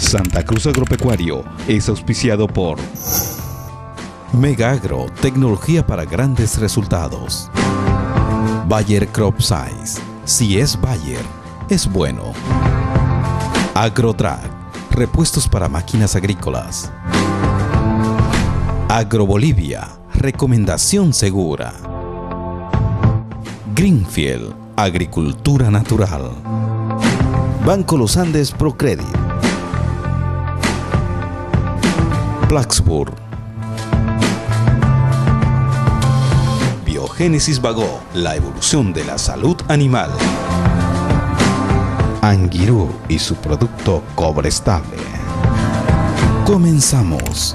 Santa Cruz Agropecuario es auspiciado por Mega Agro, tecnología para grandes resultados. Bayer Crop Size, si es Bayer, es bueno. AgroTrack, repuestos para máquinas agrícolas. AgroBolivia, recomendación segura. Greenfield, agricultura natural. Banco Los Andes Procredit. Biogénesis Vago, la evolución de la salud animal. Anguirú y su producto cobre estable. Comenzamos.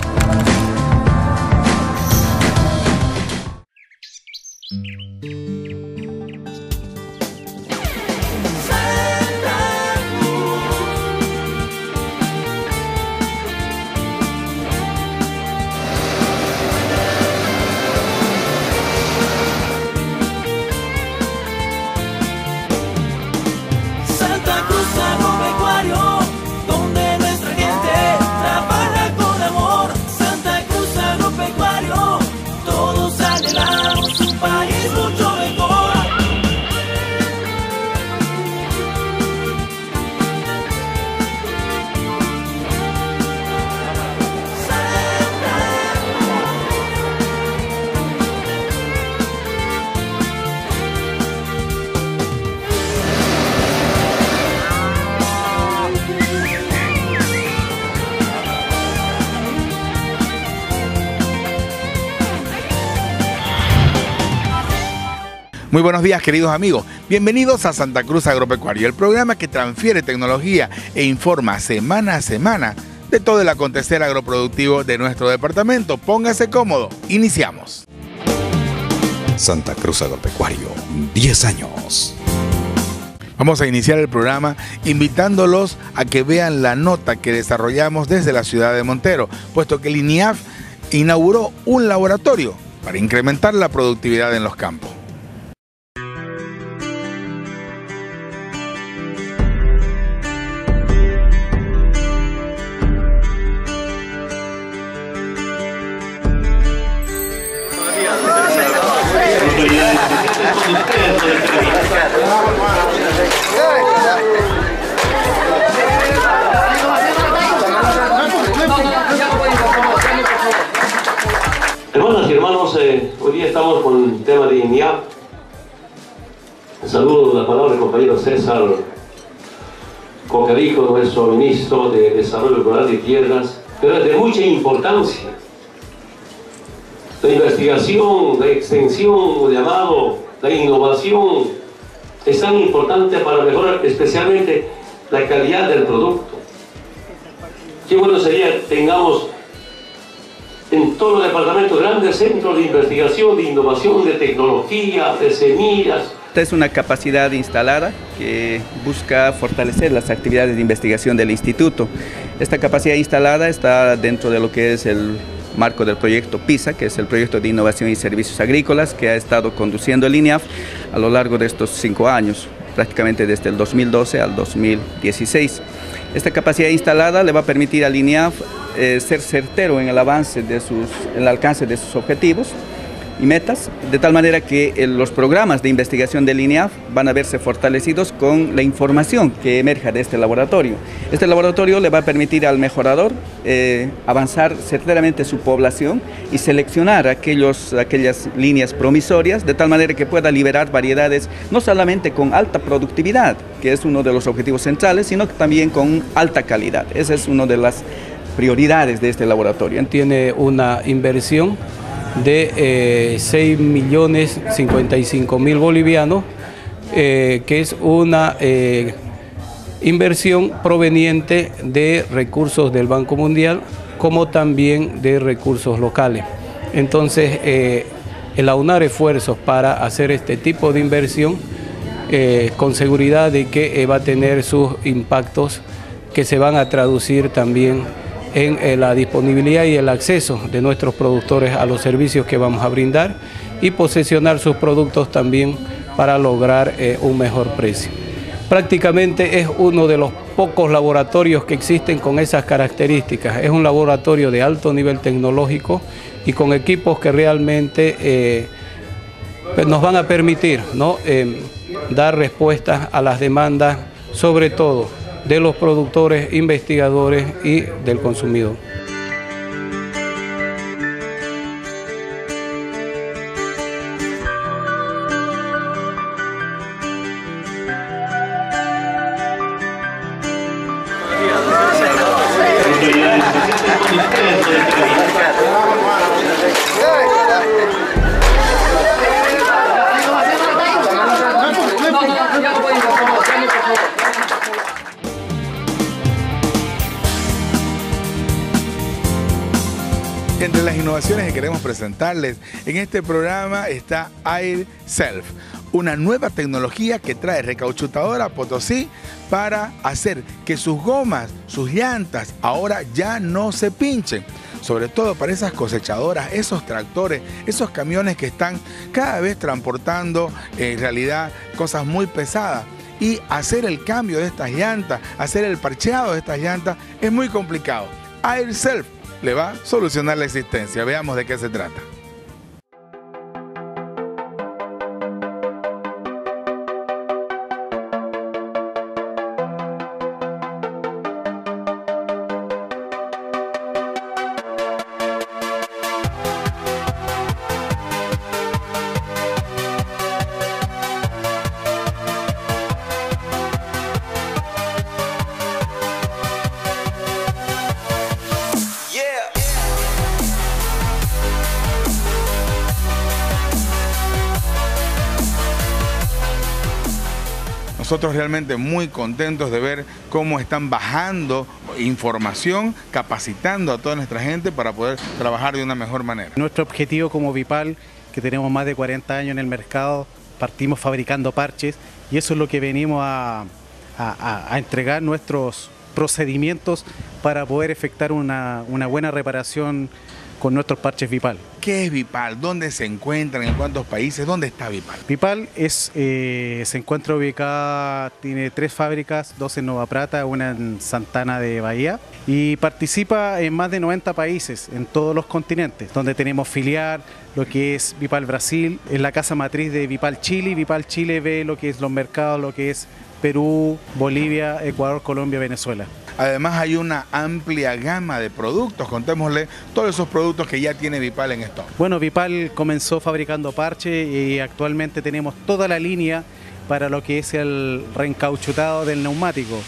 Muy buenos días queridos amigos, bienvenidos a Santa Cruz Agropecuario, el programa que transfiere tecnología e informa semana a semana de todo el acontecer agroproductivo de nuestro departamento. Póngase cómodo, iniciamos. Santa Cruz Agropecuario, 10 años. Vamos a iniciar el programa invitándolos a que vean la nota que desarrollamos desde la ciudad de Montero, puesto que el INIAF inauguró un laboratorio para incrementar la productividad en los campos. Hermanos, eh, hoy día estamos con el tema de INIAP. Saludo la palabra al compañero César Cocarico, nuestro ministro de Desarrollo Rural y Tierras, pero es de mucha importancia. La investigación, la extensión, llamado, la innovación es tan importante para mejorar especialmente la calidad del producto. Qué bueno sería tengamos en todos los departamentos grandes centros de investigación, de innovación, de tecnología, de semillas. Esta es una capacidad instalada que busca fortalecer las actividades de investigación del instituto. Esta capacidad instalada está dentro de lo que es el marco del proyecto PISA, que es el proyecto de innovación y servicios agrícolas que ha estado conduciendo el INEAF a lo largo de estos cinco años, prácticamente desde el 2012 al 2016. Esta capacidad instalada le va a permitir al INEAF eh, ser certero en el avance de sus, en el alcance de sus objetivos y metas, de tal manera que eh, los programas de investigación del INEAF van a verse fortalecidos con la información que emerja de este laboratorio. Este laboratorio le va a permitir al mejorador eh, avanzar certeramente su población y seleccionar aquellos, aquellas líneas promisorias de tal manera que pueda liberar variedades no solamente con alta productividad, que es uno de los objetivos centrales, sino también con alta calidad. Esa es una de las prioridades de este laboratorio. Tiene una inversión de eh, 6 millones 55 mil bolivianos, eh, que es una eh, inversión proveniente de recursos del Banco Mundial como también de recursos locales. Entonces, eh, el aunar esfuerzos para hacer este tipo de inversión eh, con seguridad de que eh, va a tener sus impactos que se van a traducir también en eh, la disponibilidad y el acceso de nuestros productores a los servicios que vamos a brindar y posesionar sus productos también para lograr eh, un mejor precio. prácticamente es uno de los pocos laboratorios que existen con esas características. Es un laboratorio de alto nivel tecnológico y con equipos que realmente eh, nos van a permitir ¿no? Em, dar respuestas a las demandas, sobre todo de los productores, investigadores y del consumidor. En este programa está Air Self, una nueva tecnología que trae recauchutadora Potosí para hacer que sus gomas, sus llantas ahora ya no se pinchen. Sobre todo para esas cosechadoras, esos tractores, esos camiones que están cada vez transportando en realidad cosas muy pesadas y hacer el cambio de estas llantas, hacer el parcheado de estas llantas es muy complicado. AirSelf le va a solucionar la existencia. Veamos de qué se trata. Nosotros realmente muy contentos de ver cómo están bajando información, capacitando a toda nuestra gente para poder trabajar de una mejor manera. Nuestro objetivo como Vipal, que tenemos más de 40 años en el mercado, partimos fabricando parches y eso es lo que venimos a, entregar nuestros procedimientos para poder efectuar una buena reparación con nuestros parches Vipal. ¿Qué es Vipal? ¿Dónde se encuentran? ¿En cuántos países? ¿Dónde está Vipal? Vipal es, eh, se encuentra ubicada, tiene tres fábricas, dos en Nueva Prata, una en Santana de Bahía y participa en más de 90 países en todos los continentes, donde tenemos filial, lo que es Vipal Brasil, es la casa matriz de Vipal Chile, Vipal Chile ve lo que es los mercados, lo que es Perú, Bolivia, Ecuador, Colombia, Venezuela. Además hay una amplia gama de productos. Contémosle todos esos productos que ya tiene Vipal en stock. Bueno, Vipal comenzó fabricando parche y actualmente tenemos toda la línea para lo que es el reencauchutado del neumático.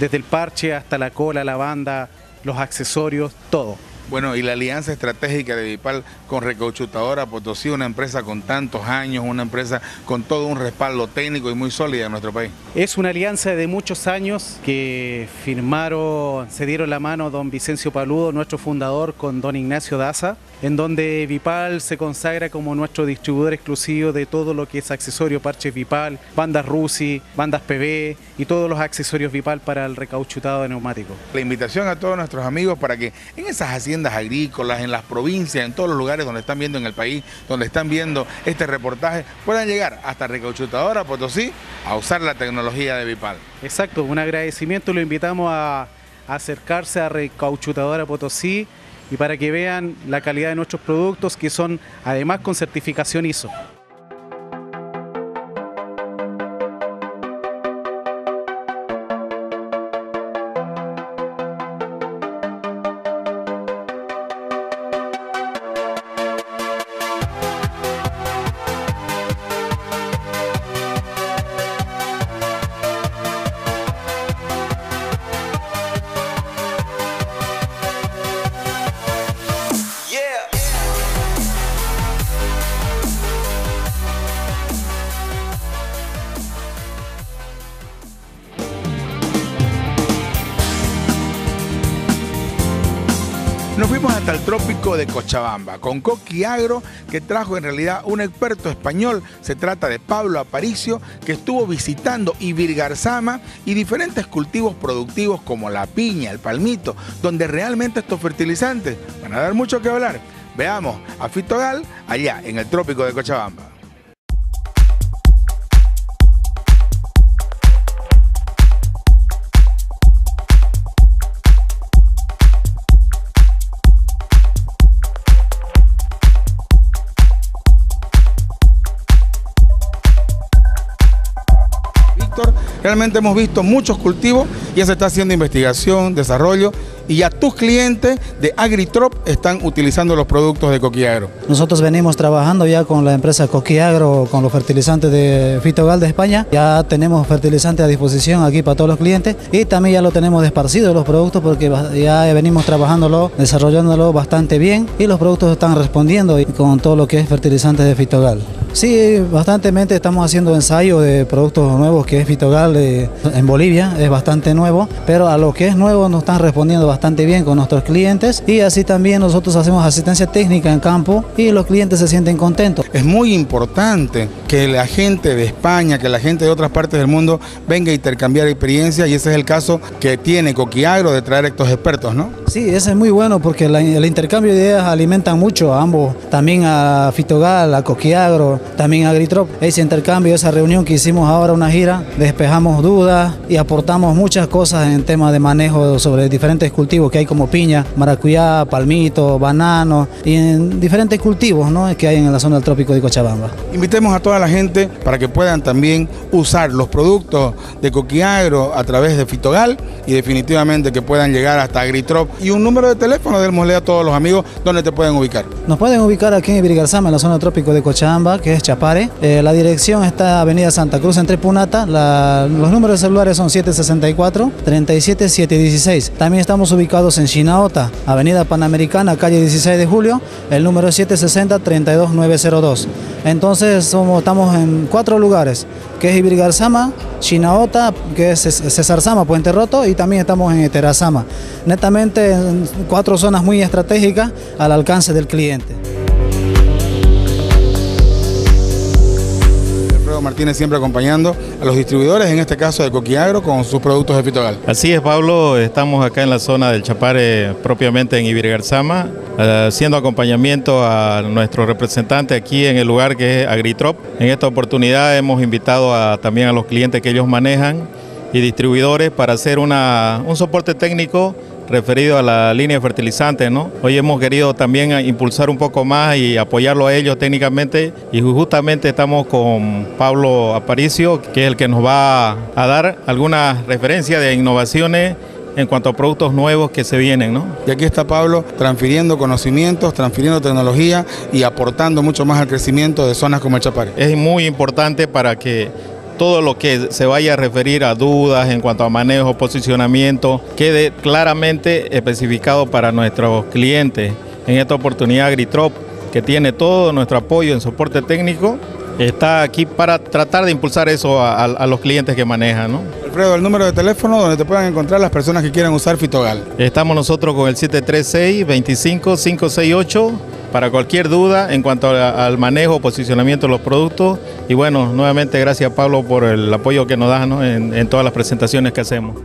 Desde el parche hasta la cola, la banda, los accesorios, todo. Bueno, y la alianza estratégica de Vipal con Recauchutadora Potosí, una empresa con tantos años, una empresa con todo un respaldo técnico y muy sólida en nuestro país. Es una alianza de muchos años que firmaron, se dieron la mano don Vicencio Paludo, nuestro fundador, con don Ignacio Daza, en donde Vipal se consagra como nuestro distribuidor exclusivo de todo lo que es accesorio, parches Vipal, bandas Rusi, bandas PB y todos los accesorios Vipal para el recauchutado de neumáticos. La invitación a todos nuestros amigos para que en esas haciendas agrícolas, en las provincias, en todos los lugares donde están viendo en el país, donde están viendo este reportaje, puedan llegar hasta Recauchutadora Potosí a usar la tecnología de Vipal. Exacto, un agradecimiento, lo invitamos a acercarse a Recauchutadora Potosí y para que vean la calidad de nuestros productos que son además con certificación ISO. Cochabamba con Coqui Agro, que trajo en realidad un experto español. Se trata de Pablo Aparicio, que estuvo visitando Ibirgarzama y diferentes cultivos productivos como la piña, el palmito, donde realmente estos fertilizantes van a dar mucho que hablar. Veamos a Fito Gal allá en el trópico de Cochabamba. Realmente hemos visto muchos cultivos, ya se está haciendo investigación, desarrollo y ya tus clientes de Agritrop están utilizando los productos de Coquiagro. Nosotros venimos trabajando ya con la empresa Coquiagro, con los fertilizantes de Fitogal de España. Ya tenemos fertilizantes a disposición aquí para todos los clientes y también ya lo tenemos desparcido los productos porque ya venimos trabajándolo, desarrollándolo bastante bien y los productos están respondiendo con todo lo que es fertilizantes de Fitogal. Sí, bastantemente estamos haciendo ensayo de productos nuevos que es Fitogal eh, en Bolivia, es bastante nuevo, pero a lo que es nuevo nos están respondiendo bastante bien con nuestros clientes y así también nosotros hacemos asistencia técnica en campo y los clientes se sienten contentos. Es muy importante que la gente de España, que la gente de otras partes del mundo venga a intercambiar experiencia y ese es el caso que tiene Coquiagro de traer estos expertos, ¿no? Sí, ese es muy bueno porque el intercambio de ideas alimenta mucho a ambos, también a Fitogal, a Coquiagro, también Agritrop. Ese intercambio, esa reunión que hicimos ahora, una gira, despejamos dudas y aportamos muchas cosas en tema de manejo sobre diferentes cultivos que hay como piña, maracuyá, palmito, banano y en diferentes cultivos ¿no? que hay en la zona del trópico de Cochabamba. Invitemos a toda la gente para que puedan también usar los productos de Coquiagro a través de Fitogal y definitivamente que puedan llegar hasta Agritrop y un número de teléfono, démosle a todos los amigos donde te pueden ubicar. Nos pueden ubicar aquí en Ibirigarzama, en la zona del trópico de Cochabamba, que Chapare. Eh, la dirección está Avenida Santa Cruz entre Punata. los números de celulares son 764 37 716. También estamos ubicados en Chinaota, Avenida Panamericana, calle 16 de Julio. El número es 760 32902. Entonces estamos en cuatro lugares, que es Ibirgarzama, Chinaota, que es Cesar Sama, Puente Roto, y también estamos en Eterazama. Netamente en cuatro zonas muy estratégicas al alcance del cliente. Martínez siempre acompañando a los distribuidores, en este caso de Coquiagro, con sus productos de Fitogal. Así es, Pablo, estamos acá en la zona del Chapare, propiamente en Ibirgarzama, haciendo acompañamiento a nuestro representante aquí en el lugar que es Agritrop. En esta oportunidad hemos invitado también a los clientes que ellos manejan y distribuidores para hacer una, un soporte técnico referido a la línea de fertilizantes, ¿no? Hoy hemos querido también impulsar un poco más y apoyarlo a ellos técnicamente y justamente estamos con Pablo Aparicio, que es el que nos va a dar algunas referencias de innovaciones en cuanto a productos nuevos que se vienen, ¿no? Y aquí está Pablo transfiriendo conocimientos, transfiriendo tecnología y aportando mucho más al crecimiento de zonas como el Chapare. Es muy importante para que todo lo que se vaya a referir a dudas en cuanto a manejo, posicionamiento, quede claramente especificado para nuestros clientes. En esta oportunidad Agritrop, que tiene todo nuestro apoyo en soporte técnico, está aquí para tratar de impulsar eso a, los clientes que manejan. ¿no? Alfredo, el número de teléfono donde te puedan encontrar las personas que quieran usar Fitogal. Estamos nosotros con el 736 25 568 para cualquier duda en cuanto al manejo o posicionamiento de los productos. Y bueno, nuevamente gracias Pablo por el apoyo que nos da en todas las presentaciones que hacemos.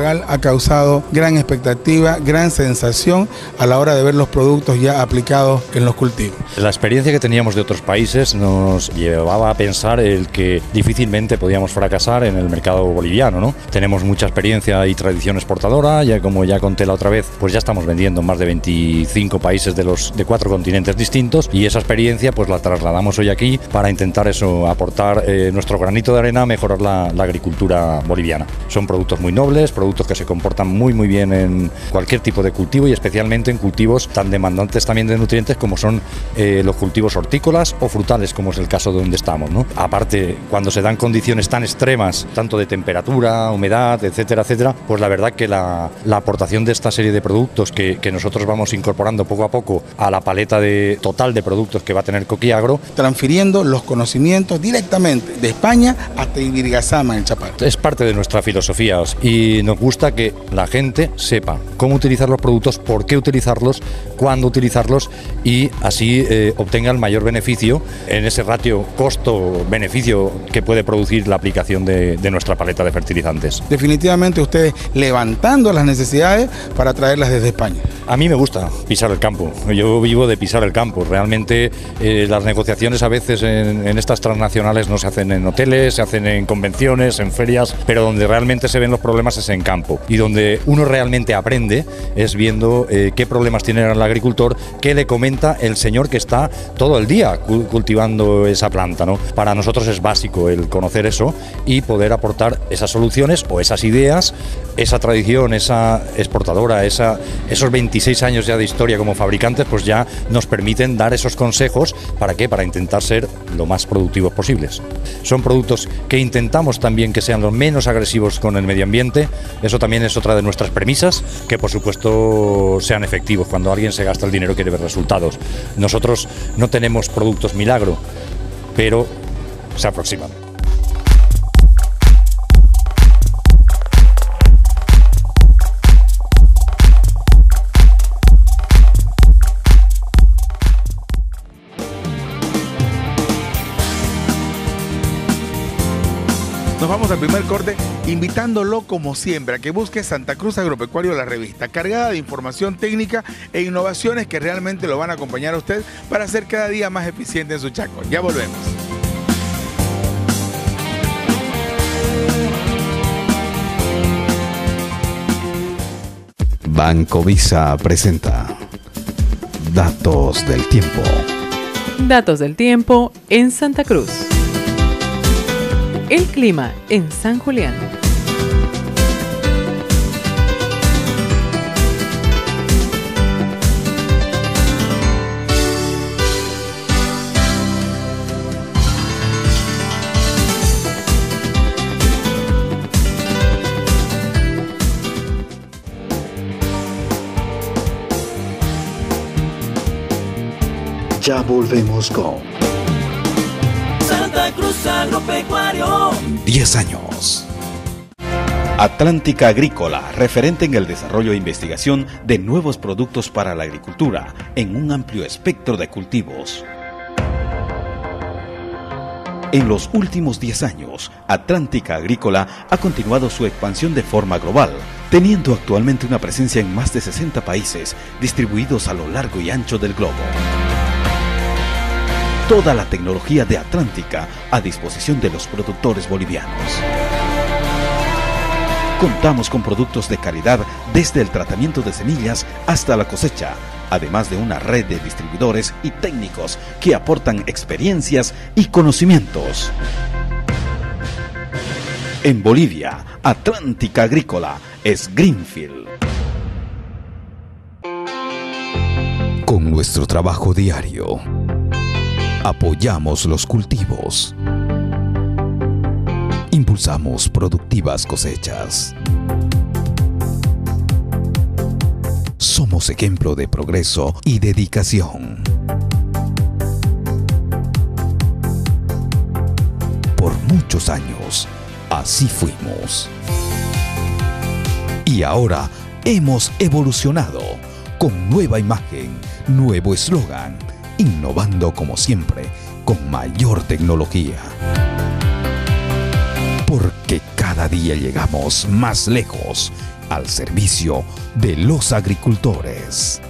Ha causado gran expectativa, gran sensación a la hora de ver los productos ya aplicados en los cultivos. La experiencia que teníamos de otros países nos llevaba a pensar el que difícilmente podíamos fracasar en el mercado boliviano. ¿no? Tenemos mucha experiencia y tradición exportadora, ya como ya conté la otra vez, pues ya estamos vendiendo en más de 25 países de los de cuatro continentes distintos y esa experiencia pues la trasladamos hoy aquí para intentar eso, aportar eh, nuestro granito de arena a mejorar la, la agricultura boliviana. Son productos muy nobles, productos que se comportan muy muy bien en cualquier tipo de cultivo y especialmente en cultivos tan demandantes también de nutrientes como son eh, los cultivos hortícolas o frutales, como es el caso de donde estamos. ¿no? Aparte, cuando se dan condiciones tan extremas, tanto de temperatura, humedad, etcétera, etcétera, pues la verdad que la, la aportación de esta serie de productos que, que, nosotros vamos incorporando poco a poco a la paleta de, total de productos que va a tener Coquiagro. Transfiriendo los conocimientos directamente de España hasta Ibirgasama en Chaparro. Es parte de nuestra filosofía y nos gusta que la gente sepa cómo utilizar los productos, por qué utilizarlos, cuándo utilizarlos y así eh, obtenga el mayor beneficio en ese ratio costo-beneficio que puede producir la aplicación de, de, nuestra paleta de fertilizantes. Definitivamente ustedes levantando las necesidades para traerlas desde España. A mí me gusta pisar el campo, yo vivo de pisar el campo. Realmente eh, las negociaciones a veces en, en estas transnacionales no se hacen en hoteles, se hacen en convenciones, en ferias, pero donde realmente se ven los problemas es en campo. Y donde uno realmente aprende es viendo eh, qué problemas tiene el agricultor, qué le comenta el señor que está todo el día cultivando esa planta. ¿no? Para nosotros es básico el conocer eso y poder aportar esas soluciones o esas ideas, esa tradición, esa exportadora, esa, esos 26 años ya de historia como fabricantes, pues ya nos permiten dar esos consejos. ¿Para qué? Para intentar ser lo más productivos posibles. Son productos que intentamos también que sean los menos agresivos con el medio ambiente. Eso también es otra de nuestras premisas, que por supuesto sean efectivos. Cuando alguien se gasta el dinero quiere ver resultados. Nosotros no tenemos productos milagro, pero se aproximan. Nos vamos al primer corte invitándolo como siempre a que busque Santa Cruz Agropecuario la revista, cargada de información técnica e innovaciones que realmente lo van a acompañar a usted para ser cada día más eficiente en su chaco. Ya volvemos. Banco Visa presenta Datos del Tiempo. Datos del Tiempo en Santa Cruz. El clima en San Julián. Ya volvemos con Agropecuario. 10 años. Atlántica Agrícola, referente en el desarrollo e investigación de nuevos productos para la agricultura en un amplio espectro de cultivos. En los últimos 10 años, Atlántica Agrícola ha continuado su expansión de forma global, teniendo actualmente una presencia en más de 60 países distribuidos a lo largo y ancho del globo toda la tecnología de Atlántica a disposición de los productores bolivianos. Contamos con productos de calidad desde el tratamiento de semillas hasta la cosecha, además de una red de distribuidores y técnicos que aportan experiencias y conocimientos. En Bolivia, Atlántica Agrícola es Greenfield. Con nuestro trabajo diario, Apoyamos los cultivos. Impulsamos productivas cosechas. Somos ejemplo de progreso y dedicación. Por muchos años, así fuimos. Y ahora hemos evolucionado con nueva imagen, nuevo eslogan innovando como siempre, con mayor tecnología. Porque cada día llegamos más lejos al servicio de los agricultores.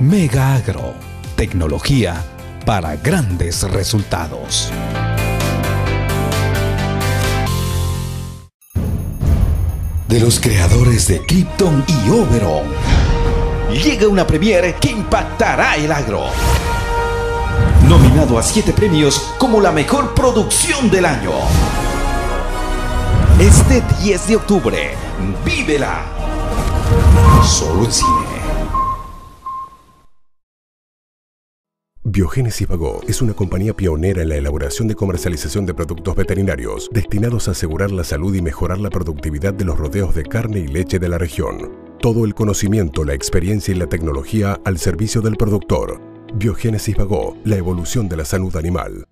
Mega Agro, tecnología para grandes resultados. De los creadores de Krypton y Oberon llega una premiere que impactará el agro. Nominado a siete premios como la mejor producción del año. Este 10 de octubre, vívela. Solo en cine. Biogénesis Vago es una compañía pionera en la elaboración y comercialización de productos veterinarios destinados a asegurar la salud y mejorar la productividad de los rodeos de carne y leche de la región. Todo el conocimiento, la experiencia y la tecnología al servicio del productor. Biogénesis Vago, la evolución de la salud animal.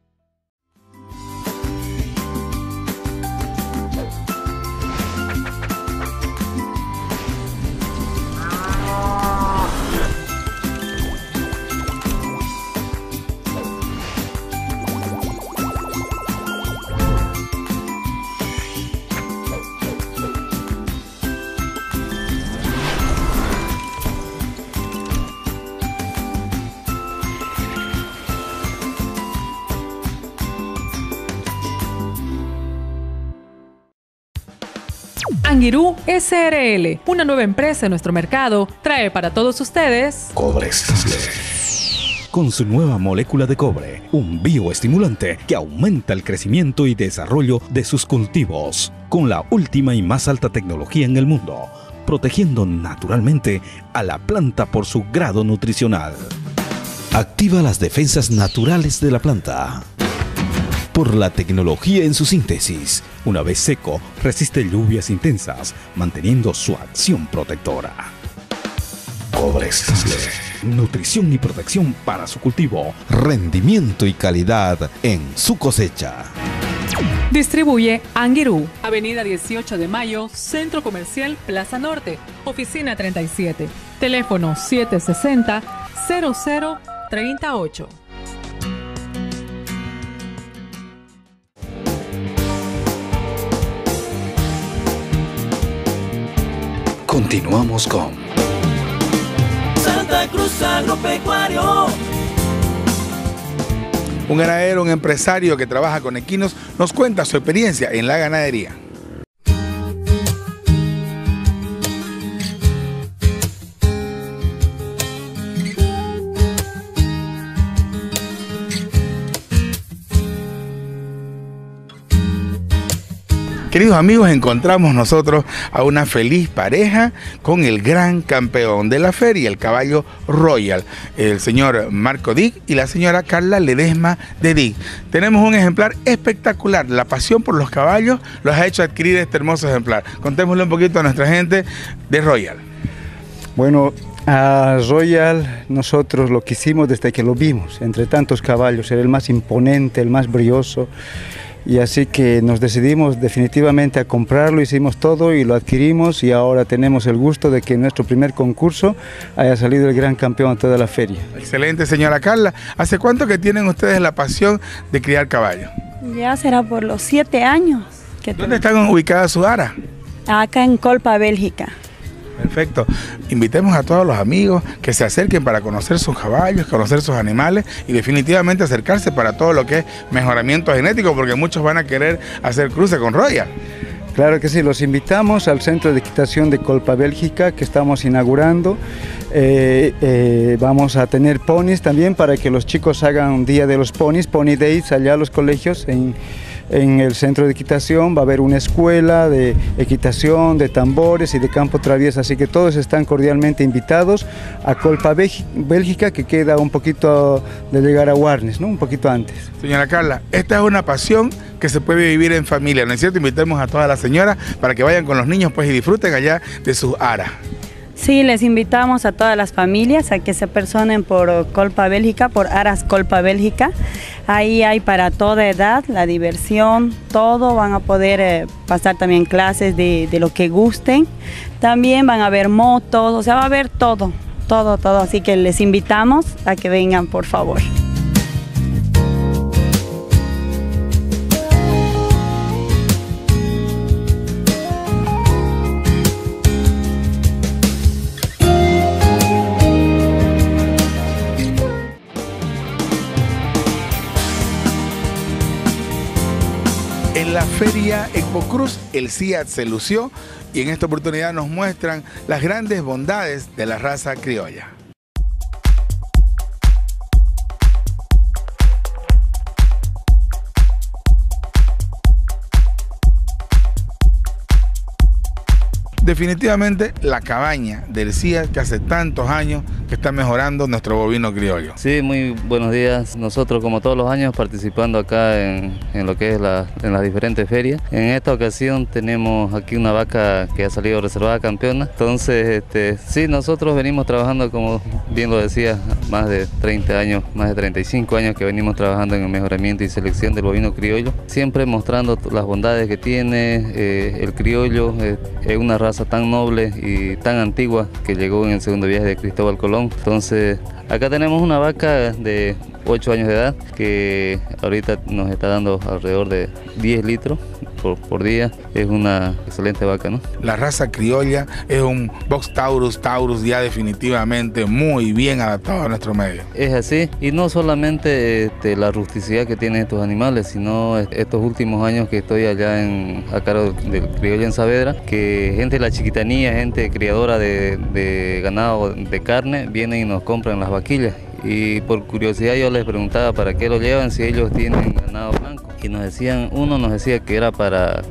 Angirú SRL, una nueva empresa en nuestro mercado, trae para todos ustedes Cobre Con su nueva molécula de cobre, un bioestimulante que aumenta el crecimiento y desarrollo de sus cultivos, con la última y más alta tecnología en el mundo, protegiendo naturalmente a la planta por su grado nutricional. Activa las defensas naturales de la planta por la tecnología en su síntesis. Una vez seco, resiste lluvias intensas, manteniendo su acción protectora. Cobre Nutrición y protección para su cultivo. Rendimiento y calidad en su cosecha. Distribuye Angiru, Avenida 18 de Mayo, Centro Comercial Plaza Norte, Oficina 37, teléfono 760 0038. Continuamos con Santa Cruz Agropecuario. Un ganadero, un empresario que trabaja con equinos, nos cuenta su experiencia en la ganadería. Queridos amigos, encontramos nosotros a una feliz pareja con el gran campeón de la feria, el caballo Royal, el señor Marco Dick y la señora Carla Ledesma de Dick. Tenemos un ejemplar espectacular, la pasión por los caballos los ha hecho adquirir este hermoso ejemplar. Contémosle un poquito a nuestra gente de Royal. Bueno, a Royal nosotros lo quisimos desde que lo vimos, entre tantos caballos, era el más imponente, el más brilloso y así que nos decidimos definitivamente a comprarlo, hicimos todo y lo adquirimos y ahora tenemos el gusto de que en nuestro primer concurso haya salido el gran campeón de toda la feria. Excelente, señora Carla. ¿Hace cuánto que tienen ustedes la pasión de criar caballos? Ya será por los siete años. Que ¿Dónde están ubicadas sus aras? Acá en Colpa, Bélgica. Perfecto. Invitemos a todos los amigos que se acerquen para conocer sus caballos, conocer sus animales y definitivamente acercarse para todo lo que es mejoramiento genético, porque muchos van a querer hacer cruce con Royal. Claro que sí, los invitamos al Centro de Equitación de Colpa Bélgica que estamos inaugurando. Eh, eh, vamos a tener ponis también para que los chicos hagan un día de los ponis, pony days allá a los colegios en en el centro de equitación va a haber una escuela de equitación, de tambores y de campo traviesa, así que todos están cordialmente invitados a Colpa Bélgica, que queda un poquito de llegar a Warnes, ¿no? un poquito antes. Señora Carla, esta es una pasión que se puede vivir en familia, ¿no es cierto? Invitemos a todas las señoras para que vayan con los niños pues, y disfruten allá de sus aras. Sí, les invitamos a todas las familias a que se personen por Colpa Bélgica, por Aras Colpa Bélgica. Ahí hay para toda edad la diversión, todo, van a poder eh, pasar también clases de, de lo que gusten. También van a ver motos, o sea, va a haber todo, todo, todo. Así que les invitamos a que vengan, por favor. Feria Ecocruz, el CIAT se lució y en esta oportunidad nos muestran las grandes bondades de la raza criolla. Definitivamente la cabaña del CIA que hace tantos años que está mejorando nuestro bovino criollo. Sí, muy buenos días. Nosotros como todos los años participando acá en, lo que es en las diferentes ferias. En esta ocasión tenemos aquí una vaca que ha salido reservada campeona. Entonces, este, sí, nosotros venimos trabajando, como bien lo decía, más de 30 años, más de 35 años que venimos trabajando en el mejoramiento y selección del bovino criollo. Siempre mostrando las bondades que tiene eh, el criollo. Eh, es una raza tan noble y tan antigua que llegó en el segundo viaje de Cristóbal Colón. Entonces, acá tenemos una vaca de 8 años de edad que ahorita nos está dando alrededor de 10 litros por, por día. Es una excelente vaca, ¿no? La raza criolla es un Box Taurus Taurus ya definitivamente muy bien adaptado a nuestro medio. Es así, y no solamente este, la rusticidad que tienen estos animales, sino estos últimos años que estoy allá en, a cargo del criollo en Saavedra, que gente de la chiquitanía, gente criadora de, de ganado de carne, vienen y nos compran las vaquillas y por curiosidad yo les preguntaba para qué lo llevan si ellos tienen ganado blanco y nos decían, uno nos decía que era para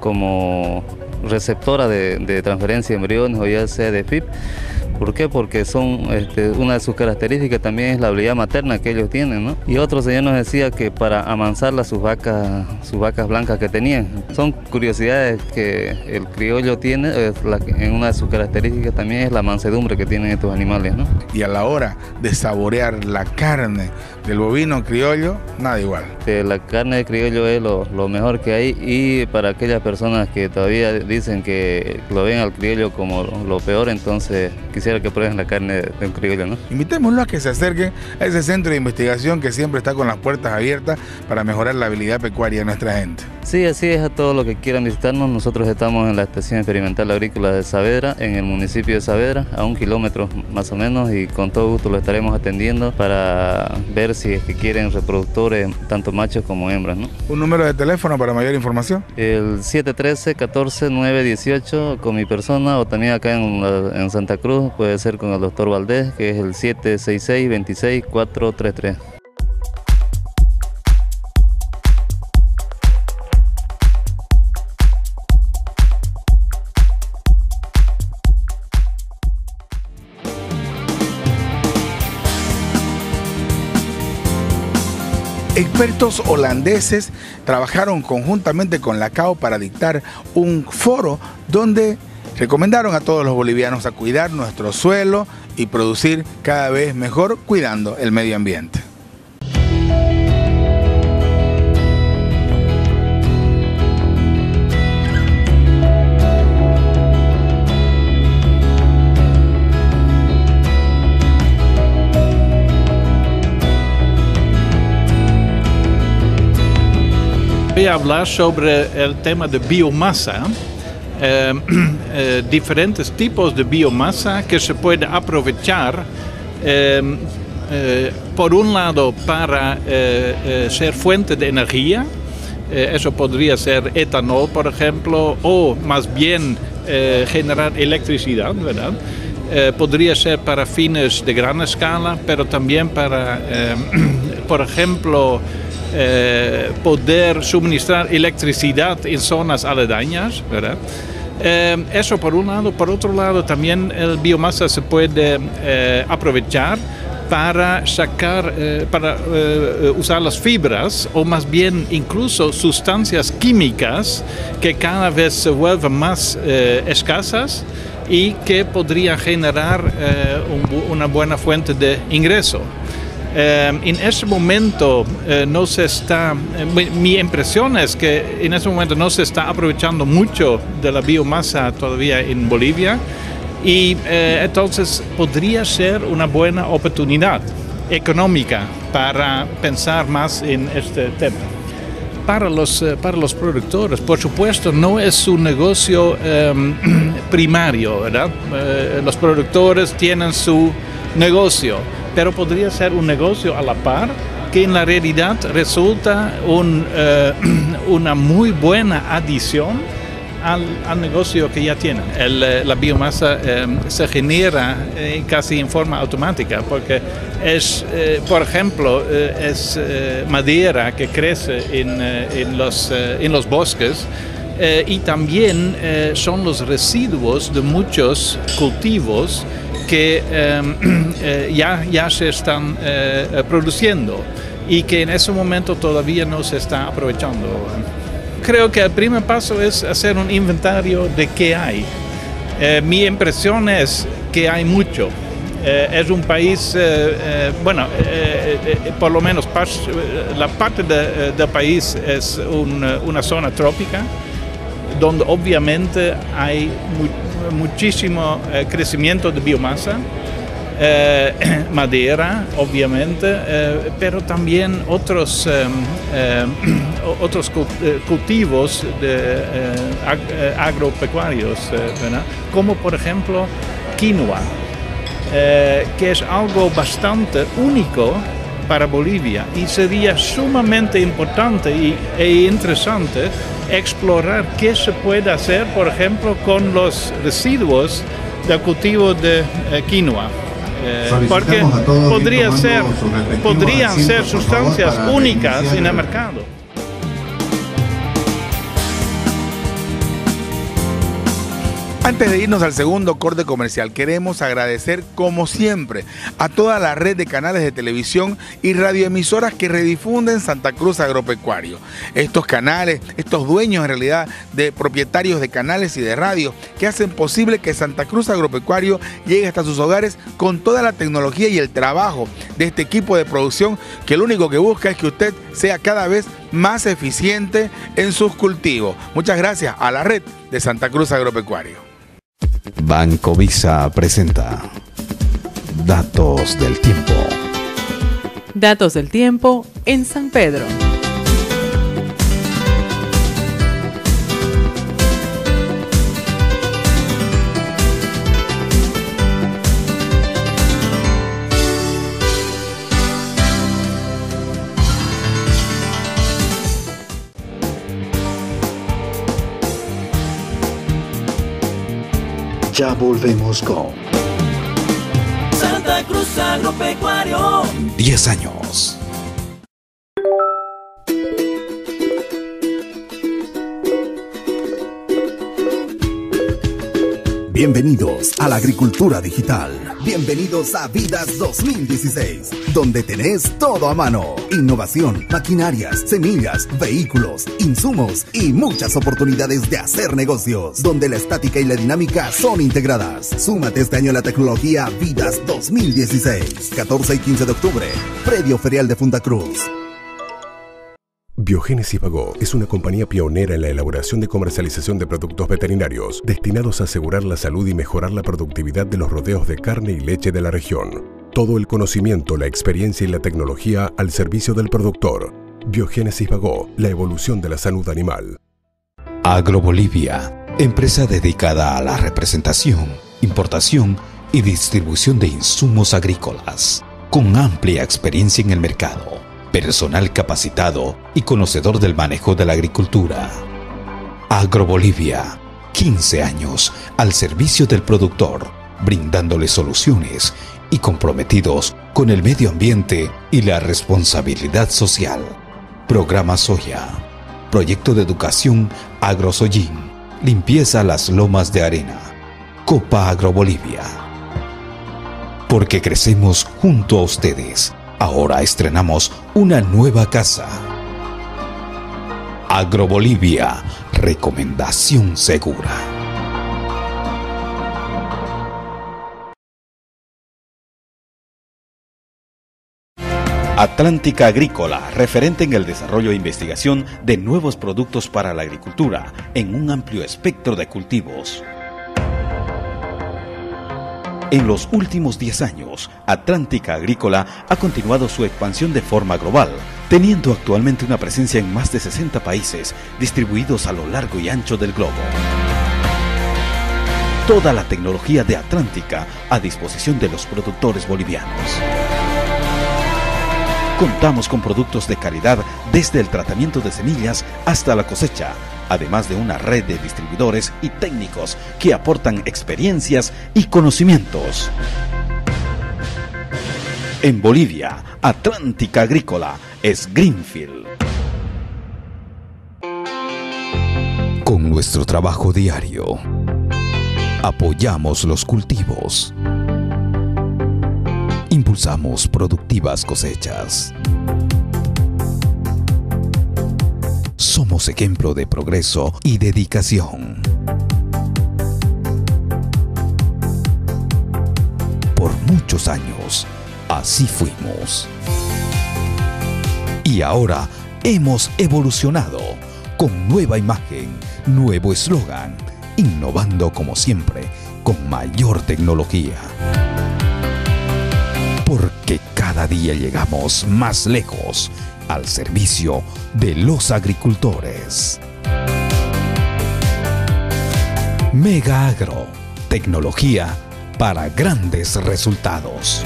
como receptora de, de transferencia de embriones o ya sea de FIP ¿Por qué? Porque son, este, una de sus características también es la habilidad materna que ellos tienen, ¿no? Y otro señor nos decía que para amansar sus vacas, sus vacas blancas que tenían. Son curiosidades que el criollo tiene, en una de sus características también es la mansedumbre que tienen estos animales, ¿no? Y a la hora de saborear la carne del bovino criollo, nada igual. la carne de criollo es lo, lo mejor que hay y para aquellas personas que todavía dicen que lo ven al criollo como lo peor, entonces quisiera que prueben la carne de un criollo, ¿no? Invitémoslo a que se acerquen a ese centro de investigación que siempre está con las puertas abiertas para mejorar la habilidad pecuaria de nuestra gente. Sí, así es a todos los que quieran visitarnos. Nosotros estamos en la Estación Experimental Agrícola de Saavedra, en el municipio de Saavedra, a un kilómetro más o menos, y con todo gusto lo estaremos atendiendo para ver si es que quieren reproductores, tanto machos como hembras. ¿no? ¿Un número de teléfono para mayor información? El 713-14-918 con mi persona o también acá en, en Santa Cruz puede ser con el doctor Valdés, que es el 766-26-433. Expertos holandeses trabajaron conjuntamente con la CAO para dictar un foro donde recomendaron a todos los bolivianos a cuidar nuestro suelo y producir cada vez mejor cuidando el medio ambiente. Voy a hablar sobre el tema de biomasa eh, eh, diferentes tipos de biomasa que se puede aprovechar em, eh, por un lado para ser fuente de energía, eso podría ser etanol por ejemplo, o más bien generar electricidad, ¿verdad? podría ser para fines de gran escala, pero también para, em, por ejemplo, eh, poder suministrar electricidad en zonas aledañas, ¿verdad? Eh, eso por un lado. Por otro lado, también el biomasa se puede eh, aprovechar para sacar, para usar las fibras o más bien incluso sustancias químicas que cada vez se vuelven más escasas y que podrían generar una buena fuente de ingreso. Eh, en ese momento eh, no se está, eh, mi, impresión es que en ese momento no se está aprovechando mucho de la biomasa todavía en Bolivia y entonces podría ser una buena oportunidad económica para pensar más en este tema. Para los, para los productores, por supuesto, no es un negocio em, primario, ¿verdad? los productores tienen su negocio pero podría ser un negocio a la par que en la realidad resulta eh, una muy buena adición al, negocio que ya tienen. Eh, la biomasa eh, se genera casi en forma automática porque es, por ejemplo, es madera que crece en, los, en los bosques. y también son los residuos de muchos cultivos que em, eh, ya, ya se están eh, eh, produciendo y que en ese momento todavía no se está aprovechando. Creo que el primer paso es hacer un inventario de qué hay. mi impresión es que hay mucho. es un país, bueno, por lo menos la parte del país es una zona trópica, donde obviamente hay muchísimo eh, crecimiento de biomasa eh, madera, obviamente, eh, pero también otros, otros cu- cultivos agropecuarios, como por ejemplo quinoa, eh, que es algo bastante único para Bolivia y sería sumamente importante y, e interesante explorar qué se puede hacer, por ejemplo, con los residuos del cultivo de eh, quinoa. Eh, porque podría ser, podrían ser sustancias únicas en el- mercado. Antes de irnos al segundo corte comercial, queremos agradecer, como siempre, a toda la red de canales de televisión y radioemisoras que redifunden Santa Cruz Agropecuario. Estos canales, estos dueños en realidad de propietarios de canales y de radio, que hacen posible que Santa Cruz Agropecuario llegue hasta sus hogares con toda la tecnología y el trabajo de este equipo de producción que lo único que busca es que usted sea cada vez más eficiente en sus cultivos. Muchas gracias a la red de Santa Cruz Agropecuario. Banco Visa presenta Datos del Tiempo. Datos del tiempo en San Pedro. Ya volvemos con Santa Cruz Agropecuario. 10 años. Bienvenidos a la agricultura digital. Bienvenidos a Vidas 2016, donde tenés todo a mano. Innovación, maquinarias, semillas, vehículos, insumos y muchas oportunidades de hacer negocios, donde la estática y la dinámica son integradas. Súmate este año a la tecnología Vidas 2016, 14 y 15 de octubre, Predio Ferial de Punta Cruz. Biogénesis Bagó es una compañía pionera en la elaboración y comercialización de productos veterinarios destinados a asegurar la salud y mejorar la productividad de los rodeos de carne y leche de la región. Todo el conocimiento, la experiencia y la tecnología al servicio del productor. Biogénesis Bagó, la evolución de la salud animal. Agrobolivia, empresa dedicada a la representación, importación y distribución de insumos agrícolas, con amplia experiencia en el mercado, personal capacitado y conocedor del manejo de la agricultura. Agrobolivia, 15 años al servicio del productor, brindándole soluciones y comprometidos con el medio ambiente y la responsabilidad social. Programa Soya, Proyecto de Educación Agrosoyin, Limpieza Las Lomas de Arena, Copa Agrobolivia. Porque crecemos junto a ustedes. Ahora estrenamos una nueva casa. Agrobolivia, recomendación segura. Atlántica Agrícola, referente en el desarrollo e investigación de nuevos productos para la agricultura en un amplio espectro de cultivos. En los últimos 10 años, Atlántica Agrícola ha continuado su expansión de forma global, teniendo actualmente una presencia en más de 60 países distribuidos a lo largo y ancho del globo. Toda la tecnología de Atlántica a disposición de los productores bolivianos. Contamos con productos de calidad desde el tratamiento de semillas hasta la cosecha, además de una red de distribuidores y técnicos que aportan experiencias y conocimientos. En Bolivia, Atlántica Agrícola es Greenfield. Con nuestro trabajo diario, apoyamos los cultivos. Impulsamos productivas cosechas. Somos ejemplo de progreso y dedicación. Por muchos años, así fuimos. Y ahora hemos evolucionado con nueva imagen, nuevo eslogan, innovando como siempre con mayor tecnología. Porque cada día llegamos más lejos al servicio de los agricultores. Mega Agro, tecnología para grandes resultados.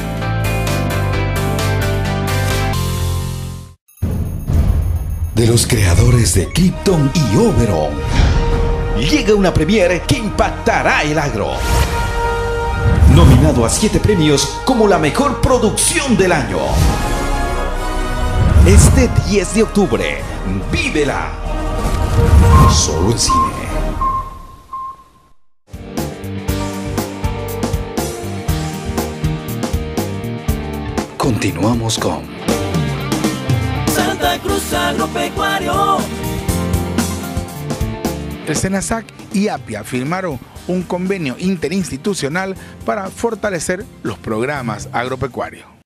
De los creadores de Krypton y Oberon, llega una premiere que impactará el agro. Nominado a siete premios como la mejor producción del año. Este 10 de octubre, vívela. Solo en cine. Continuamos con Santa Cruz Agropecuario. El SENASAC y APIA firmaron un convenio interinstitucional para fortalecer los programas agropecuarios.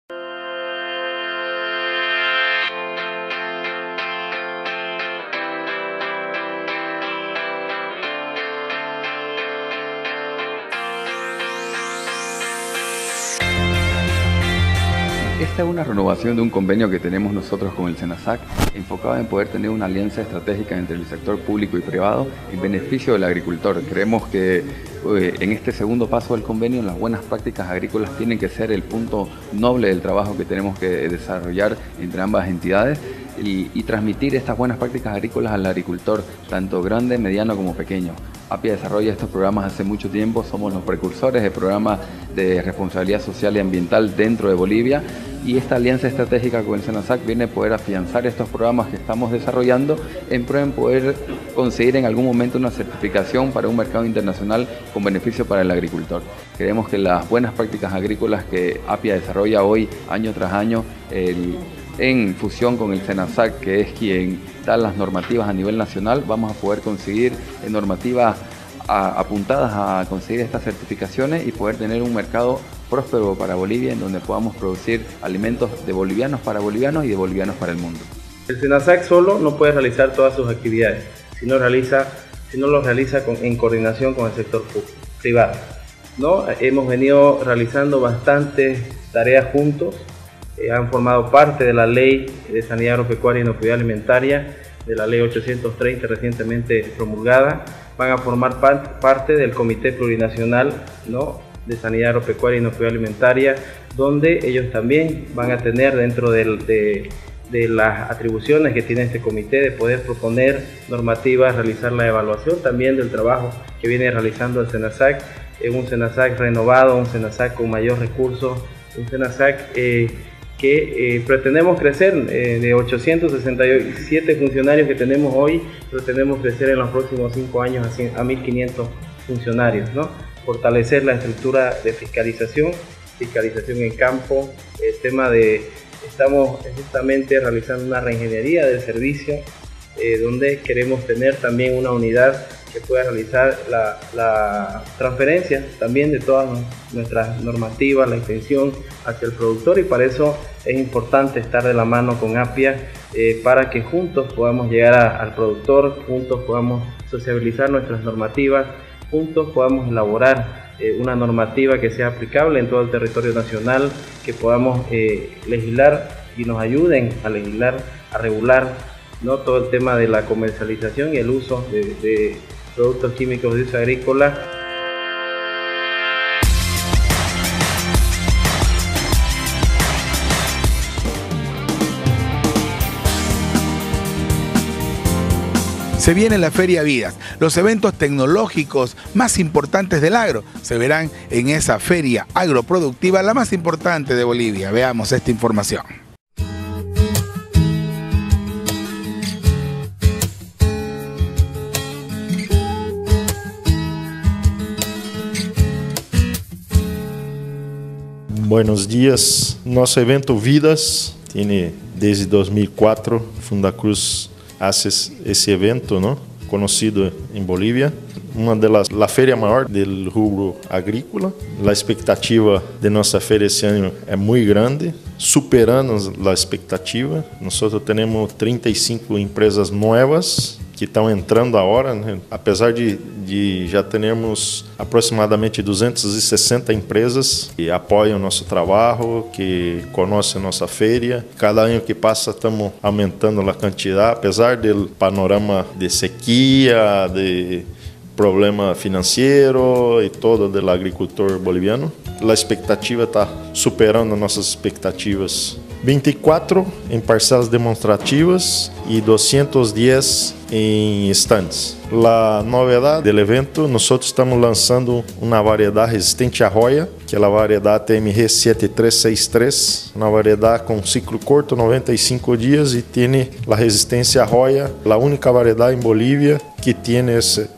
Esta es una renovación de un convenio que tenemos nosotros con el SENASAC, enfocado en poder tener una alianza estratégica entre el sector público y privado en beneficio del agricultor. Creemos que eh, en este segundo paso del convenio las buenas prácticas agrícolas tienen que ser el punto noble del trabajo que tenemos que desarrollar entre ambas entidades y, y transmitir estas buenas prácticas agrícolas al agricultor, tanto grande, mediano como pequeño. APIA desarrolla estos programas hace mucho tiempo, somos los precursores de programas de responsabilidad social y ambiental dentro de Bolivia y esta alianza estratégica con el SENASAC viene a poder afianzar estos programas que estamos desarrollando en pro en poder conseguir en algún momento una certificación para un mercado internacional con beneficio para el agricultor. Creemos que las buenas prácticas agrícolas que APIA desarrolla hoy año tras año en fusión con el SENASAC, que es quien da las normativas a nivel nacional, vamos a poder conseguir normativas apuntadas a conseguir estas certificaciones y poder tener un mercado próspero para Bolivia en donde podamos producir alimentos de bolivianos para bolivianos y de bolivianos para el mundo. El SENASAC solo no puede realizar todas sus actividades, si no, realiza, si no lo realiza con, en coordinación con el sector privado. ¿no? Hemos venido realizando bastantes tareas juntos eh, han formado parte de la ley de sanidad agropecuaria y inocuidad alimentaria, de la ley 830 recientemente promulgada, van a formar parte del Comité Plurinacional ¿no? De Sanidad Agropecuaria y Inocuidad Alimentaria, donde ellos también van a tener dentro de, de las atribuciones que tiene este comité de poder proponer normativas, realizar la evaluación también del trabajo que viene realizando el SENASAC, un SENASAC renovado, un SENASAC con mayor recursos, un SENASAC eh, que eh, pretendemos crecer eh, de 867 funcionarios que tenemos hoy, pretendemos crecer en los próximos 5 años a, a 1.500 funcionarios, ¿no? Fortalecer la estructura de fiscalización, fiscalización en campo, el tema de, estamos justamente realizando una reingeniería del servicio, eh, donde queremos tener también una unidad que pueda realizar la, transferencia también de todas nuestras normativas, la extensión hacia el productor y para eso es importante estar de la mano con APIA eh, para que juntos podamos llegar al productor, juntos podamos sociabilizar nuestras normativas, juntos podamos elaborar eh, una normativa que sea aplicable en todo el territorio nacional, que podamos eh, legislar y nos ayuden a legislar, a regular ¿no? todo el tema de la comercialización y el uso de, de productos químicos de uso agrícola. Se viene la Feria Vidas. Los eventos tecnológicos más importantes del agro se verán en esa feria agroproductiva, la más importante de Bolivia. Veamos esta información. Buenos días. Nosso evento Vidas tiene desde 2004. Fundacruz hace esse evento, ¿no? conocido em Bolívia, uma das a feira maior do rubro agrícola. A expectativa de nossa feira esse ano é muito grande, superando a expectativa. Nós temos 35 empresas novas que estão entrando agora, né? apesar de, de já termos aproximadamente 260 empresas que apoiam o nosso trabalho, que conhecem a nossa feira. Cada ano que passa estamos aumentando a quantidade, apesar do panorama de sequia, de problema financeiro e todo do agricultor boliviano. A expectativa está superando nossas expectativas 24 em parcelas demonstrativas e 210 em stands. A novidade do evento, nós estamos lançando uma variedade resistente à roia, que é a variedade TMR 7363, uma variedade com ciclo curto, 95 dias, e tem a resistência à roia, a única variedade em Bolívia que tem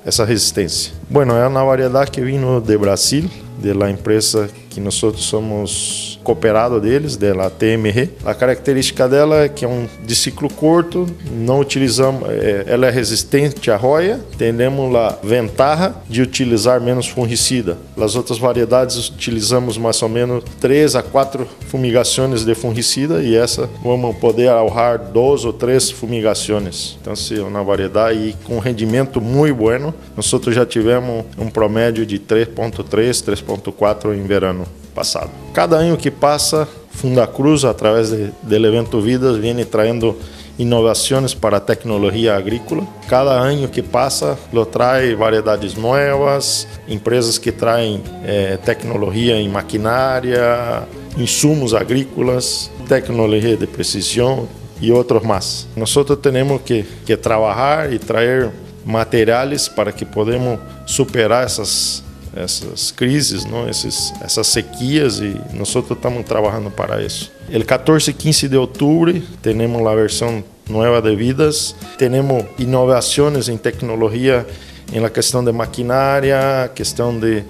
essa resistência. Bueno, é uma variedade que vino de Brasil, da empresa que nós somos cooperado deles, dela TMR. A característica dela é que é um de ciclo curto, não utilizamos, é, ela é resistente à roia, temos a ventaja de utilizar menos fungicida. As outras variedades utilizamos mais ou menos 3 a 4 fumigações de fungicida e essa vamos poder ahorrar duas ou três fumigações. Então, se é uma variedade e com rendimento muito bueno, nós já tivemos um promédio de 3.3, 3.4 em verano passado. Cada ano que passa, Funda Cruz, através de, evento Vidas, vem trazendo inovações para a tecnologia agrícola. Cada ano que passa, lo traz variedades novas, empresas que trazem eh, tecnologia em maquinária, insumos agrícolas, tecnologia de precisão e outros mais. Nós temos que, que trabalhar e trazer materiais para que podemos superar essas essas crises, não? Esses, essas sequias e nós estamos trabalhando para isso. El 14 e 15 de outubro temos a versão nova de vidas, temos inovações em tecnologia em la questão de maquinária, questão de,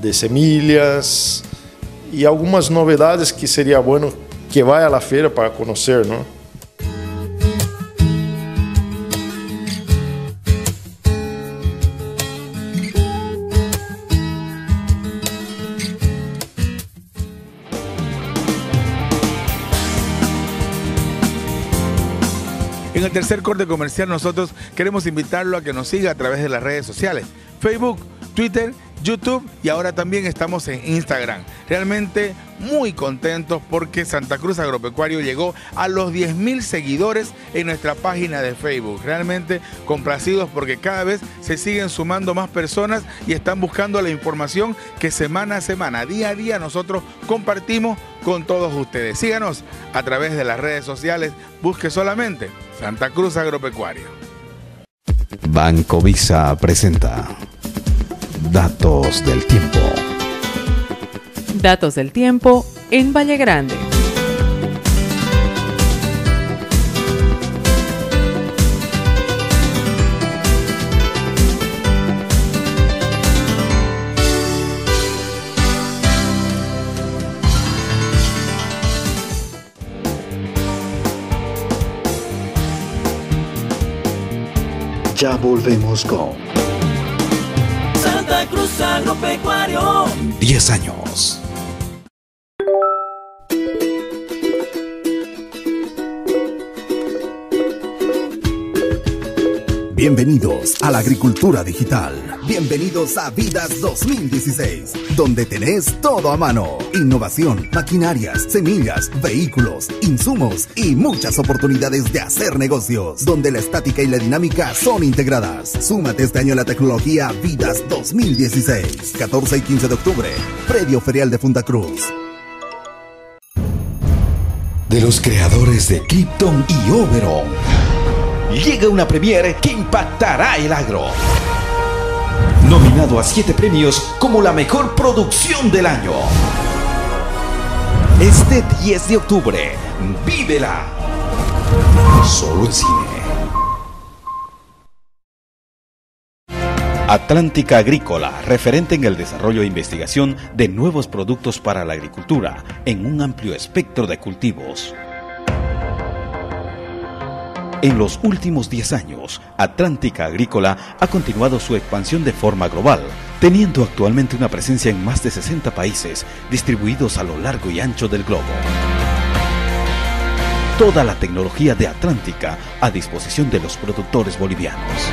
de semilhas e algumas novidades que seria bueno que vá à feira para conhecer, não? Tercer corte comercial nosotros queremos invitarlo a que nos siga a través de las redes sociales, Facebook, Twitter, YouTube y ahora también estamos en Instagram. Realmente muy contentos porque Santa Cruz Agropecuario llegó a los 10.000 seguidores en nuestra página de Facebook. Realmente complacidos porque cada vez se siguen sumando más personas y están buscando la información que semana a semana, día a día nosotros compartimos con todos ustedes. Síganos a través de las redes sociales, busque solamente Santa Cruz Agropecuario. Banco Visa presenta Datos del Tiempo. Datos del Tiempo en Valle Grande. Ya volvemos con Agropecuario. 10 años. Bienvenidos a la agricultura digital. Bienvenidos a Vidas 2016, donde tenés todo a mano. Innovación, maquinarias, semillas, vehículos, insumos y muchas oportunidades de hacer negocios, donde la estática y la dinámica son integradas. Súmate este año a la tecnología Vidas 2016, 14 y 15 de octubre, Predio Ferial de Funda Cruz. De los creadores de Krypton y Oberon llega una premiere que impactará el agro. Nominado a siete premios como la mejor producción del año. Este 10 de octubre, vívela. Solo en cine. Atlántica Agrícola, referente en el desarrollo e investigación de nuevos productos para la agricultura en un amplio espectro de cultivos. En los últimos 10 años, Atlántica Agrícola ha continuado su expansión de forma global, teniendo actualmente una presencia en más de 60 países distribuidos a lo largo y ancho del globo. toda la tecnología de Atlántica a disposición de los productores bolivianos.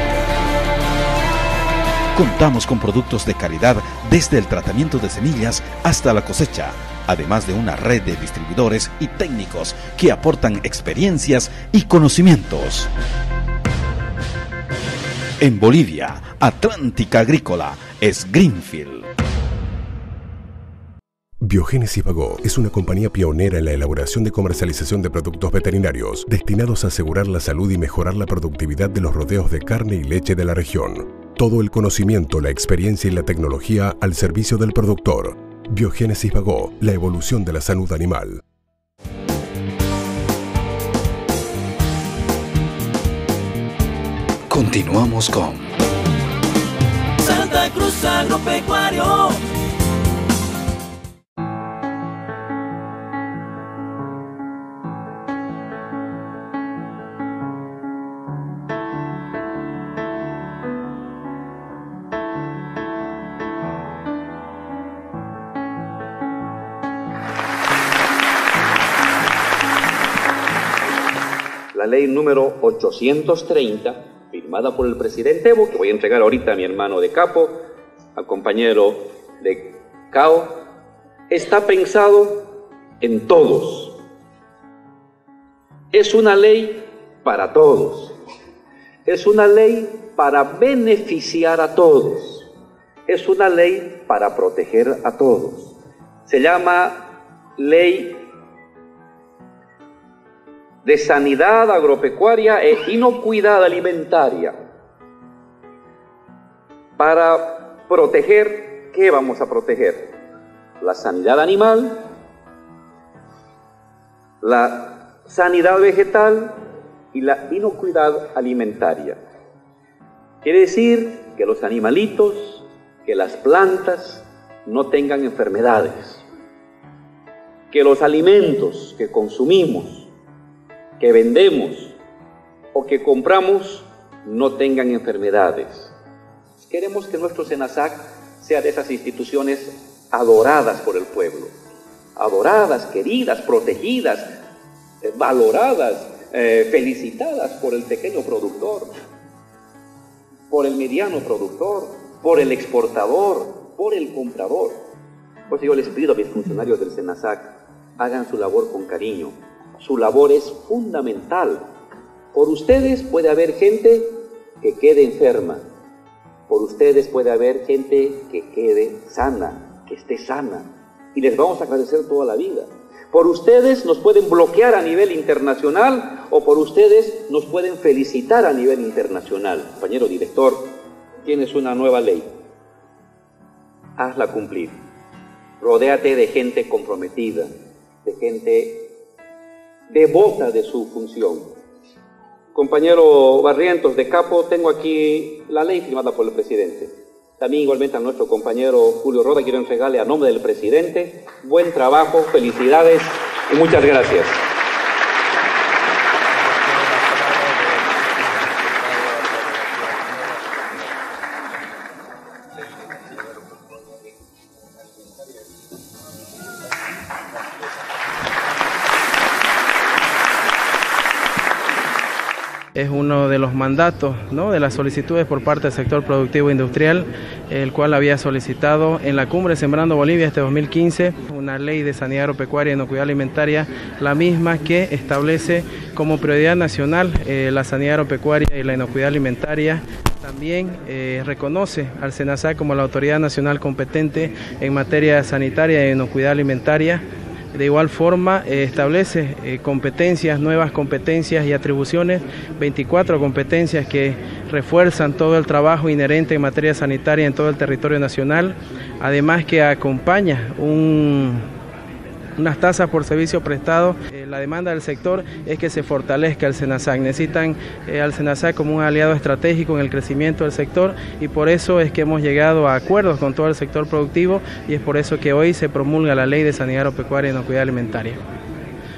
Contamos con productos de calidad desde el tratamiento de semillas hasta la cosecha, además de una red de distribuidores y técnicos que aportan experiencias y conocimientos. En Bolivia, Atlántica Agrícola es Greenfield. Biogénesis Vago es una compañía pionera en la elaboración y comercialización de productos veterinarios destinados a asegurar la salud y mejorar la productividad de los rodeos de carne y leche de la región. Todo el conocimiento, la experiencia y la tecnología al servicio del productor. Biogénesis Vago, la evolución de la salud animal. Continuamos con Santa Cruz Agropecuario. Ley número 830, firmada por el presidente Evo, que voy a entregar ahorita a mi hermano de capo, al compañero de CAO, está pensado en todos. Es una ley para todos. Es una ley para beneficiar a todos. Es una ley para proteger a todos. Se llama ley de sanidad agropecuaria e inocuidad alimentaria. Para proteger, ¿qué vamos a proteger? La sanidad animal, la sanidad vegetal y la inocuidad alimentaria. Quiere decir que los animalitos, que las plantas no tengan enfermedades, que los alimentos que consumimos que vendemos o que compramos no tengan enfermedades. Queremos que nuestro SENASAC sea de esas instituciones adoradas por el pueblo, adoradas, queridas, protegidas, eh, valoradas, eh, felicitadas por el pequeño productor, por el mediano productor, por el exportador, por el comprador. Pues yo les pido a mis funcionarios del SENASAC, hagan su labor con cariño, su labor es fundamental. Por ustedes puede haber gente que quede enferma. Por ustedes puede haber gente que quede sana, que esté sana. Y les vamos a agradecer toda la vida. Por ustedes nos pueden bloquear a nivel internacional o por ustedes nos pueden felicitar a nivel internacional. Compañero director, tienes una nueva ley. Hazla cumplir. Rodéate de gente comprometida, de gente devota de su función. Compañero Barrientos de Capo, tengo aquí la ley firmada por el presidente. También igualmente a nuestro compañero Julio Roda quiero entregarle a nombre del presidente buen trabajo, felicidades y muchas gracias. Es uno de los mandatos ¿no? de las solicitudes por parte del sector productivo industrial, el cual había solicitado en la cumbre Sembrando Bolivia este 2015 una ley de sanidad agropecuaria y inocuidad alimentaria, la misma que establece como prioridad nacional eh, la sanidad agropecuaria y la inocuidad alimentaria también eh, reconoce al SENASA como la autoridad nacional competente en materia sanitaria e inocuidad alimentaria de igual forma, eh, establece eh, competencias, nuevas competencias y atribuciones, 24 competencias que refuerzan todo el trabajo inherente en materia sanitaria en todo el territorio nacional, además que acompaña un unas tasas por servicio prestado. Eh, la demanda del sector es que se fortalezca el SENASAC. Necesitan eh, al SENASAC como un aliado estratégico en el crecimiento del sector y por eso es que hemos llegado a acuerdos con todo el sector productivo y es por eso que hoy se promulga la ley de sanidad agropecuaria y inocuidad alimentaria.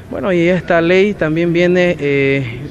Bueno, y esta ley también viene, eh,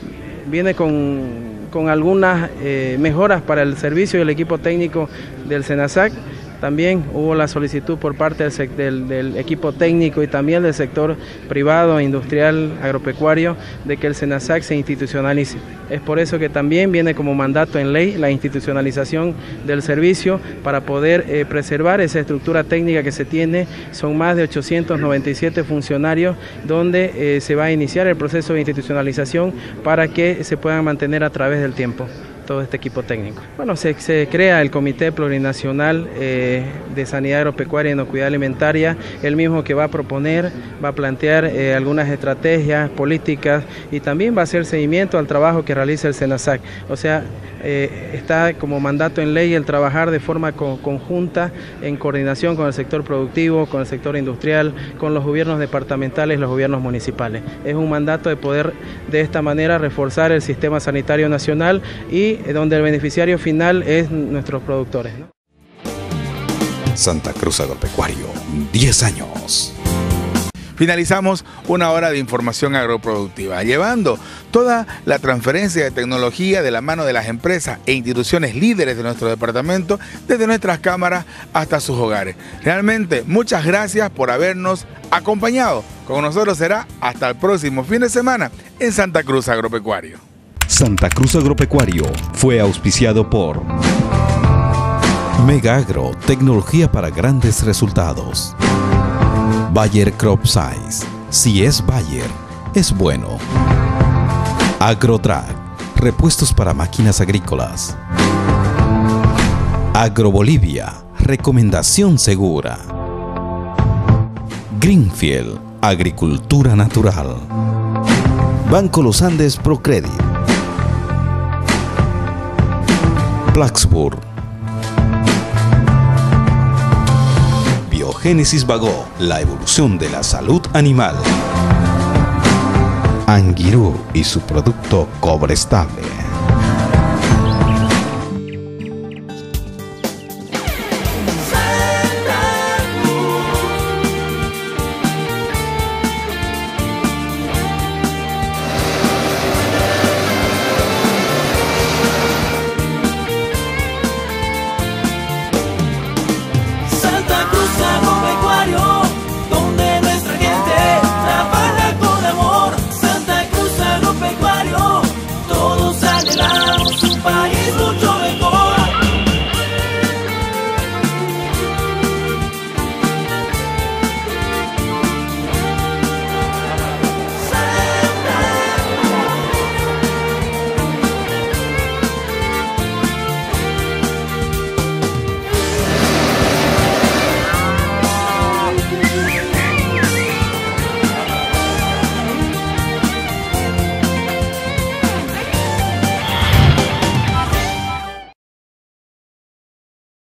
viene con, con algunas mejoras para el servicio y el equipo técnico del SENASAC también hubo la solicitud por parte del, equipo técnico y también del sector privado, industrial, agropecuario, de que el SENASAC se institucionalice. Es por eso que también viene como mandato en ley la institucionalización del servicio para poder eh, preservar esa estructura técnica que se tiene. Son más de 897 funcionarios donde eh, se va a iniciar el proceso de institucionalización para que se puedan mantener a través del tiempo todo este equipo técnico. Bueno, se, crea el Comité Plurinacional eh, de Sanidad Agropecuaria y Inocuidad Alimentaria, el mismo que va a proponer, va a plantear eh, algunas estrategias, políticas y también va a hacer seguimiento al trabajo que realiza el SENASAC. O sea, eh, está como mandato en ley el trabajar de forma conjunta en coordinación con el sector productivo, con el sector industrial, con los gobiernos departamentales y los gobiernos municipales. Es un mandato de poder de esta manera reforzar el sistema sanitario nacional y eh, donde el beneficiario final es nuestros productores. Santa Cruz Agropecuario, 10 años. Finalizamos una hora de información agroproductiva, llevando toda la transferencia de tecnología de la mano de las empresas e instituciones líderes de nuestro departamento, desde nuestras cámaras hasta sus hogares. Realmente, muchas gracias por habernos acompañado. Con nosotros será hasta el próximo fin de semana en Santa Cruz Agropecuario. Santa Cruz Agropecuario fue auspiciado por Mega Agro, tecnología para grandes resultados. Bayer Crop Size, si es Bayer, es bueno. AgroTrack, repuestos para máquinas agrícolas. AgroBolivia, recomendación segura. Greenfield, agricultura natural. Banco Los Andes Procredit. Biogénesis Vago, la evolución de la salud animal. Anguirú y su producto cobre estable.